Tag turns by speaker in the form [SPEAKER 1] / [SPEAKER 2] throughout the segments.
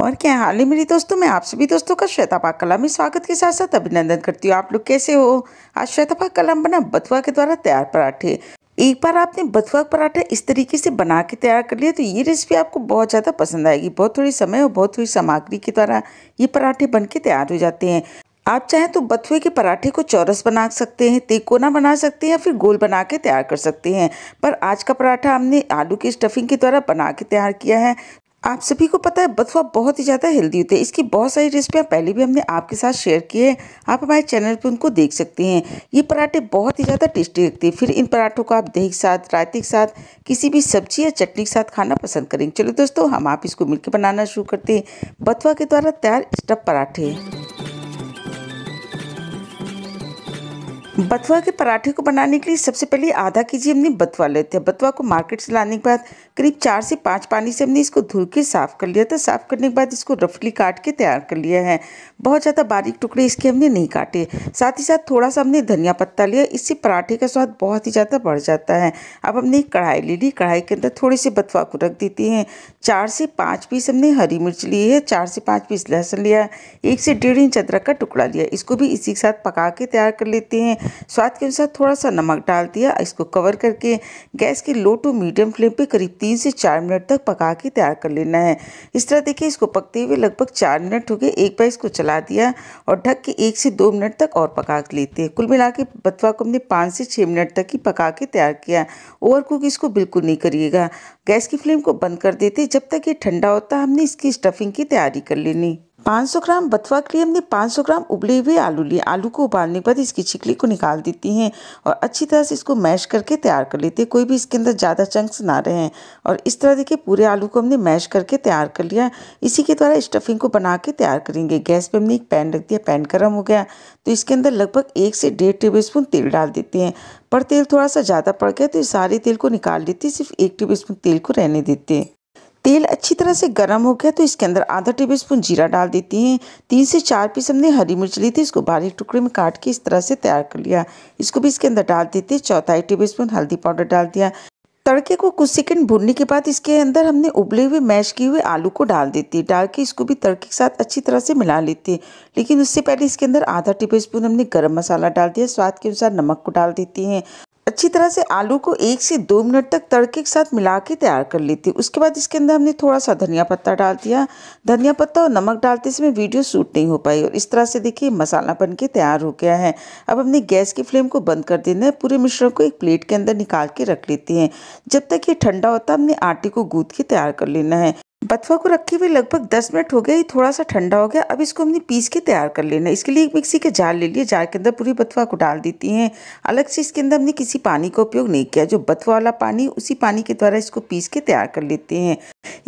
[SPEAKER 1] और क्या हाल ही मेरी दोस्तों? मैं आप सभी दोस्तों का श्वेता पाक कला में स्वागत के साथ साथ अभिनंदन करती हूँ। आप लोग कैसे हो? आज श्वेता पाक कला बना बथुआ के द्वारा तैयार पराठे। एक बार आपने बथुआ पराठा इस तरीके से बना के तैयार कर लिया तो ये रेसिपी आपको बहुत ज़्यादा पसंद आएगी। बहुत थोड़ी समय और बहुत थोड़ी सामग्री के द्वारा ये पराठे बन के तैयार हो जाते हैं। आप चाहें तो बथुए के पराठे को चौरस बना सकते हैं, तिकोना बना सकते हैं या फिर गोल बना के तैयार कर सकते हैं। पर आज का पराठा हमने आलू की स्टफिंग के द्वारा बना के तैयार किया है आप सभी को पता है, बथुआ बहुत ही ज़्यादा हेल्दी होते हैं। इसकी बहुत सारी रेसिपियाँ पहले भी हमने आपके साथ शेयर की है। आप हमारे चैनल पर उनको देख सकते हैं। ये पराठे बहुत ही ज़्यादा टेस्टी लगते हैं। फिर इन पराठों को आप दही के साथ, रायते के साथ, किसी भी सब्ज़ी या चटनी के साथ खाना पसंद करेंगे। चलो दोस्तों, हम आप इसको मिलकर बनाना शुरू करते हैं। बथुआ के द्वारा तैयार स्टफ़ पराठे। बथुआ के पराठे को बनाने के लिए सबसे पहले आधा के जी हमने बथुआ लेते हैं बथुआ को मार्केट से लाने के बाद करीब चार से पाँच पानी से हमने इसको धुल के साफ़ कर लिया था। साफ़ करने के बाद इसको रफली काट के तैयार कर लिया है। बहुत ज़्यादा बारीक टुकड़े इसके हमने नहीं काटे। साथ ही साथ थोड़ा सा हमने धनिया पत्ता लिया। इससे पराठे का स्वाद बहुत ही ज़्यादा बढ़ जाता है। अब हमने एक कढ़ाई ले ली। कढ़ाई के अंदर थोड़े से बथुआ को रख देते हैं। चार से पाँच पीस हमने हरी मिर्च ली है। चार से पाँच पीस लहसुन लिया एक से डेढ़ इंच अदरक का टुकड़ा लिया इसको भी इसी के साथ पका के तैयार कर लेते हैं। स्वाद के अनुसार थोड़ा सा नमक डाल दिया, इसको कवर करके गैस की लो टू मीडियम फ्लेम पे करीब तीन से चार मिनट तक पका के तैयार कर लेना है। इस तरह देखिए, इसको पकते हुए लगभग चार मिनट हो गए, एक बार इसको चला दिया और ढक के एक से दो मिनट तक और पका लेते हैं। कुल मिला के बथुआ को हमने पाँच से छः मिनट तक ही पका के तैयार किया। ओवर कुक इसको बिल्कुल नहीं करिएगा। गैस की फ्लेम को बंद कर देते जब तक ये ठंडा होता, हमने इसकी स्टफिंग की तैयारी कर लेनी। 500 ग्राम बथुआ के लिए हमने 500 ग्राम उबले हुए आलू लिए। आलू को उबालने के बाद इसकी छिकली को निकाल देती हैं और अच्छी तरह से इसको मैश करके तैयार कर लेते हैं। कोई भी इसके अंदर ज़्यादा चंक्स ना रहे। और इस तरह देखिए पूरे आलू को हमने मैश करके तैयार कर लिया इसी के द्वारा स्टफिंग को बना के तैयार करेंगे। गैस पर हमने एक पैन रख दिया। पैन गर्म हो गया। तो इसके अंदर लगभग एक से डेढ़ टेबल स्पून तेल डाल देते हैं। पर तेल थोड़ा सा ज़्यादा पड़ गया तो सारे तेल को निकाल लेते सिर्फ़ एक टेबल स्पून तेल को रहने देते हैं। तेल अच्छी तरह से गर्म हो गया तो इसके अंदर आधा टेबल स्पून जीरा डाल देती हैं। तीन से चार पीस हमने हरी मिर्च ली थी, इसको बारीक टुकड़े में काट के इस तरह से तैयार कर लिया। इसको भी इसके अंदर डाल देते चौथाई टेबल स्पून हल्दी पाउडर डाल दिया। तड़के को कुछ सेकंड भूनने के बाद इसके अंदर हमने उबले हुए, मैश किए हुए आलू को डाल देती है। डाल के इसको भी तड़के के साथ अच्छी तरह से मिला लेते लेकिन उससे पहले इसके अंदर आधा टेबल स्पून हमने गरम मसाला डाल दिया। स्वाद के अनुसार नमक को डाल देती हैं। अच्छी तरह से आलू को एक से दो मिनट तक तड़के के साथ मिला के तैयार कर लेती उसके बाद इसके अंदर हमने थोड़ा सा धनिया पत्ता डाल दिया। धनिया पत्ता और नमक डालते समय वीडियो शूट नहीं हो पाई और इस तरह से देखिए मसाला बन के तैयार हो गया है। अब हमने गैस की फ्लेम को बंद कर देना है। पूरे मिश्रण को एक प्लेट के अंदर निकाल के रख लेते हैं। जब तक ये ठंडा होता है, हमने आटे को गूद के तैयार कर लेना है। बथुआ को रखे हुए लगभग 10 मिनट हो गए थोड़ा सा ठंडा हो गया। अब इसको हमने पीस के तैयार कर लेना इसके लिए एक मिक्सी के जार ले लिए। जार के अंदर पूरी बथुआ को डाल देती हैं। अलग से इसके अंदर हमने किसी पानी का उपयोग नहीं किया। जो बथुआ वाला पानी, उसी पानी के द्वारा इसको पीस के तैयार कर लेते हैं।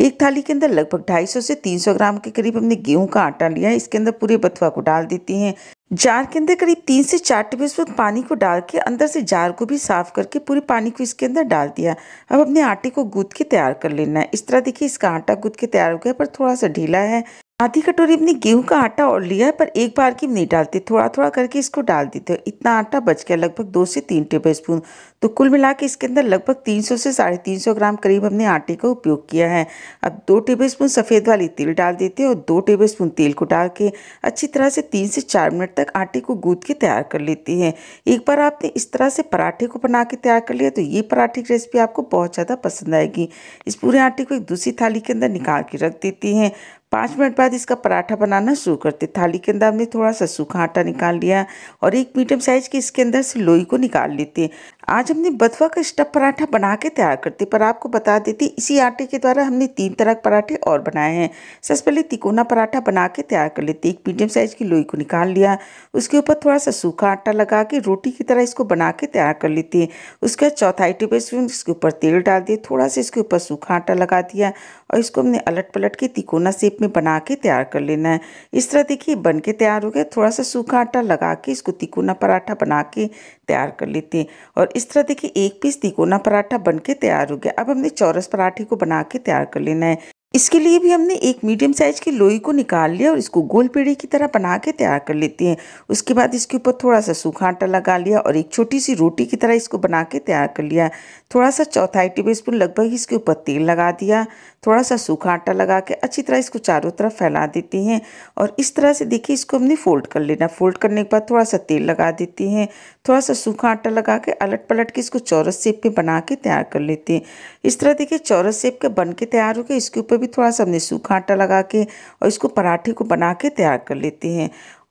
[SPEAKER 1] एक थाली के अंदर लगभग ढाई से तीन सौ ग्राम के करीब हमने गेहूँ का आटा लिया है। इसके अंदर पूरे बथुआ को डाल देती हैं। जार के अंदर करीब तीन से चार टेबल स्पून पानी को डाल के अंदर से जार को भी साफ़ करके पूरे पानी को इसके अंदर डाल दिया। अब अपने आटे को गूद के तैयार कर लेना है। इस तरह देखिए इसका आटा गूद के तैयार हो गया पर थोड़ा सा ढीला है। आधी कटोरी अपनी गेहूँ का आटा और लिया है, पर एक बार की नहीं डालते। थोड़ा थोड़ा करके इसको डाल देते हो। इतना आटा बच गया, लगभग दो से तीन टेबल स्पून तो कुल मिला के इसके अंदर लगभग 300 से साढ़े तीन सौ ग्राम करीब हमने आटे का उपयोग किया है। अब दो टेबल स्पून सफ़ेद वाली तेल डाल देते हैं और दो टेबल स्पून तेल को डाल के अच्छी तरह से तीन से चार मिनट तक आटे को गूद के तैयार कर लेते हैं। एक बार आपने इस तरह से पराठे को बना के तैयार कर लिया तो ये पराठे की रेसिपी आपको बहुत ज़्यादा पसंद आएगी। इस पूरे आटे को एक दूसरी थाली के अंदर निकाल के रख देती हैं। पाँच मिनट बाद इसका पराठा बनाना शुरू करते। थाली के अंदर हमने थोड़ा सा सूखा आटा निकाल लिया और एक मीडियम साइज़ के इसके अंदर से लोई को निकाल लेते आज हमने बथुआ का स्टफ़ पराठा बना के तैयार करते पर आपको बता देती इसी आटे के द्वारा हमने तीन तरह के पराठे और बनाए हैं। सबसे पहले तिकोना पराठा बना के तैयार कर लेते एक मीडियम साइज़ की लोई को निकाल लिया। उसके ऊपर थोड़ा सा सूखा आटा लगा के रोटी की तरह इसको बना के तैयार कर लेते हैं। उसके बाद चौथाई टेबल स्पून इसके ऊपर तेल डाल दिए थोड़ा सा इसके ऊपर सूखा आटा लगा दिया और इसको हमने अलट पलट के तिकोना सेप में बना के तैयार कर लेना है। इस तरह देखिए बन के तैयार हो गया। थोड़ा सा सूखा आटा लगा के इसको तिकोना पराठा बना के तैयार कर लेते हैं। और इस तरह देखिए, एक पीस तिकोना पराठा बन के तैयार हो गया। अब हमने चौरस पराठे को बना के तैयार कर लेना है। इसके लिए भी हमने एक मीडियम साइज़ की लोई को निकाल लिया और इसको गोल पेड़ी की तरह बना के तैयार कर लेते हैं। उसके बाद इसके ऊपर थोड़ा सा सूखा आटा लगा लिया और एक छोटी सी रोटी की तरह इसको बना के तैयार कर लिया। थोड़ा सा चौथाई टेबल स्पून लगभग इसके ऊपर तेल लगा दिया। थोड़ा सा सूखा आटा लगा के अच्छी तरह इसको चारों तरफ़ फैला देते हैं। और इस तरह से देखिए, इसको हमने फोल्ड कर लेना। फोल्ड करने के बाद थोड़ा सा तेल लगा देते हैं। थोड़ा सा सूखा आटा लगा के अलट पलट के इसको चौरस सेप पे बना के तैयार कर लेते हैं। इस तरह देखिए चौरस सेप के बन के तैयार हो गए इसके ऊपर भी थोड़ा सा हमने सूखा आटा लगा के और इसको पराठे को बना के तैयार कर लेते हैं।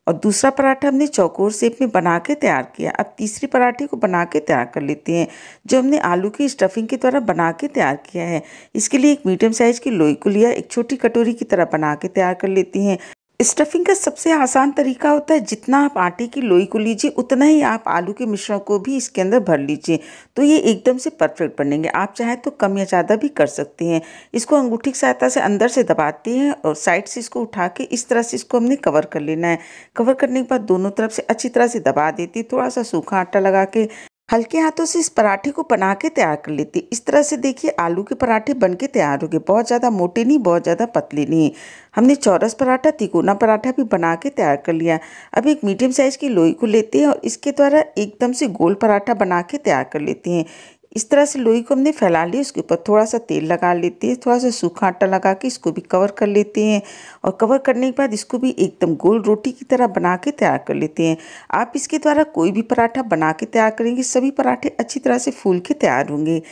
[SPEAKER 1] और दूसरा पराठा हमने चौकोर शेप में बना के तैयार किया। अब तीसरी पराठे को बना के तैयार कर लेते हैं, जो हमने आलू की स्टफिंग के द्वारा बना के तैयार किया है। इसके लिए एक मीडियम साइज़ की लोई को लिया, एक छोटी कटोरी की तरह बना के तैयार कर लेती हैं। स्टफिंग का सबसे आसान तरीका होता है, जितना आप आटे की लोई को लीजिए, उतना ही आप आलू के मिश्रण को भी इसके अंदर भर लीजिए। तो ये एकदम से परफेक्ट बनेंगे। आप चाहें तो कम या ज़्यादा भी कर सकते हैं। इसको अंगूठी की सहायता से अंदर से दबाते हैं और साइड से इसको उठा के इस तरह से इसको हमने कवर कर लेना है। कवर करने के बाद दोनों तरफ़ से अच्छी तरह से दबा देती थोड़ा सा सूखा आटा लगा के हल्के हाथों से इस पराठे को बना के तैयार कर लेती। इस तरह से देखिए, आलू के पराठे बन के तैयार हो गए। बहुत ज़्यादा मोटे नहीं, बहुत ज़्यादा पतले नहीं। हमने चौरस पराठा तिकोना पराठा भी बना के तैयार कर लिया। अब एक मीडियम साइज़ की लोई को लेते हैं और इसके द्वारा एकदम से गोल पराठा बना के तैयार कर लेते हैं। इस तरह से लोई को हमने फैला लिया, उसके ऊपर थोड़ा सा तेल लगा लेते हैं थोड़ा सा सूखा आटा लगा के इसको भी कवर कर लेते हैं और कवर करने के बाद इसको भी एकदम गोल रोटी की तरह बना के तैयार कर लेते हैं। आप इसके द्वारा कोई भी पराठा बना के तैयार करेंगे, सभी पराठे अच्छी तरह से फूल के तैयार होंगे।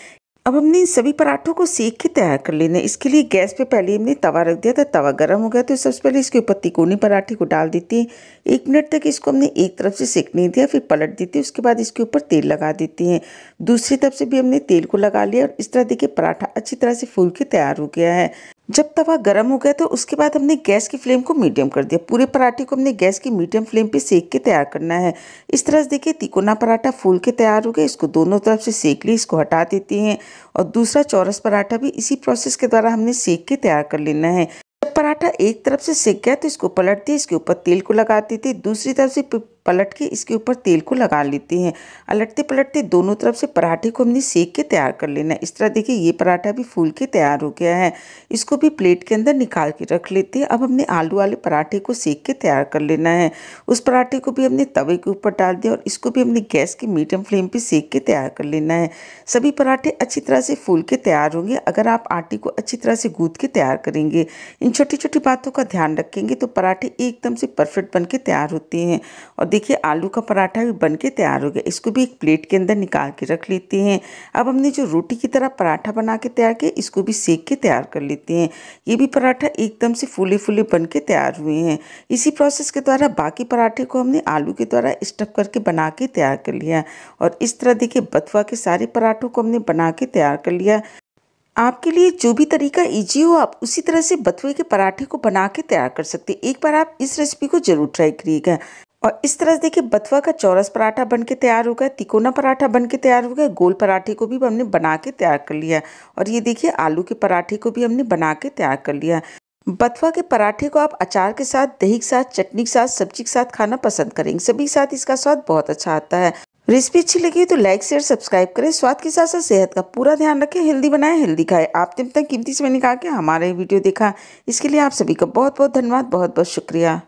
[SPEAKER 1] अब हमने इन सभी पराठों को सेक के तैयार कर लेना है। इसके लिए गैस पे पहले हमने तवा रख दिया था। तवा गर्म हो गया तो सबसे पहले इसके ऊपर तिकोनी पराठे को डाल देते हैं। एक मिनट तक इसको हमने एक तरफ़ से सेकने दिया, फिर पलट देते हैं। उसके बाद इसके ऊपर तेल लगा देते हैं। दूसरी तरफ़ से भी हमने तेल को लगा लिया और इस तरह देखिए पराठा अच्छी तरह से फूल के तैयार हो गया है। जब तवा गर्म हो गया तो उसके बाद हमने गैस की फ्लेम को मीडियम कर दिया। पूरे पराठे को हमने गैस की मीडियम फ्लेम पे सेक के तैयार करना है। इस तरह से देखिए, तिकोना पराठा फूल के तैयार हो गया इसको दोनों तरफ़ से सेक ली इसको हटा देती हैं। और दूसरा चौरस पराठा भी इसी प्रोसेस के द्वारा हमने सेक के तैयार कर लेना है। जब पराठा एक तरफ़ से सेक गया तो इसको पलट दिए इसके ऊपर तेल को लगाती थी दूसरी तरफ़ से पलट के इसके ऊपर तेल को लगा लेते हैं। अलटते पलटते दोनों तरफ़ से पराठे को हमने सेक के तैयार कर लेना है। इस तरह देखिए ये पराठा भी फूल के तैयार हो गया है। इसको भी प्लेट के अंदर निकाल के रख लेते हैं। अब हमने आलू वाले पराठे को सेक के तैयार कर लेना है। उस पराठे को भी हमने तवे के ऊपर डाल दिया और इसको भी हमने गैस की मीडियम फ्लेम पर सेक के तैयार कर लेना है। सभी पराठे अच्छी तरह से फूल के तैयार होंगे। अगर आप आटे को अच्छी तरह से गूद के तैयार करेंगे, इन छोटी छोटी बातों का ध्यान रखेंगे तो पराठे एकदम से परफेक्ट बन के तैयार होते हैं। और देखिए, आलू का पराठा भी बन के तैयार हो गया। इसको भी एक प्लेट के अंदर निकाल के रख लेते हैं। अब हमने जो रोटी की तरह पराठा बना के तैयार किया, इसको भी सेक के तैयार कर लेते हैं। ये भी पराठा एकदम से फूले फूले बन के तैयार हुए हैं। इसी प्रोसेस के द्वारा बाकी पराठे को हमने आलू के द्वारा स्टफ़ करके बना के तैयार कर लिया और इस तरह देखिए, बथुआ के सारे पराठों को हमने बना के तैयार कर लिया आपके लिए जो भी तरीका ईजी हो, आप उसी तरह से बथुए के पराठे को बना के तैयार कर सकते हैं। एक बार आप इस रेसिपी को ज़रूर ट्राई करिएगा। और इस तरह से देखिए, बथुआ का चौरस पराठा बन के तैयार हो गया, तिकोना पराठा बन के तैयार हो गया, गोल पराठे को भी हमने बना के तैयार कर लिया और ये देखिए, आलू के पराठे को भी हमने बना के तैयार कर लिया बथुआ के पराठे को आप अचार के साथ, दही के साथ, चटनी के साथ, सब्ज़ी के साथ खाना पसंद करेंगे। सभी के साथ इसका स्वाद बहुत अच्छा आता है। रेसिपी अच्छी लगी तो लाइक, शेयर, सब्सक्राइब करें। स्वाद के साथ साथ सेहत का पूरा ध्यान रखें, हेल्दी बनाएँ, हेल्दी खाएँ। आपने तक कीमती समय निकाल के हमारा वीडियो देखा। इसके लिए आप सभी का बहुत बहुत धन्यवाद बहुत बहुत शुक्रिया।